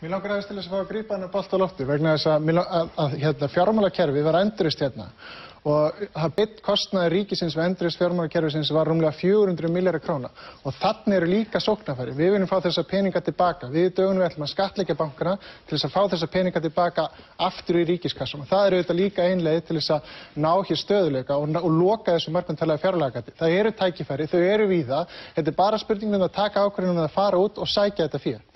Mér langar aðeins til þess að fá að grípa hennar bolt á lofti vegna þess að, að, að, að hérna, fjármálakerfi var endurist hérna og það bytt kostnaði ríkisins við endurist fjármálakerfisins var rúmlega 400 miljardar króna og þannig eru líka sóknarfæri. Við viljum fá þessa peninga tilbaka. Við dögunum við ætlum að skatleggja bankana til þess að fá þessa peninga tilbaka aftur í ríkiskassum og það eru auðvitað líka einleið til þess að ná hér stöðuleika og, og loka þessu markantalaði fjárlagati. Það eru tækifæri, þau eru víða. Þetta er bara spurningin um að taka ákvörðunum um að fara út og sækja þetta fyrir.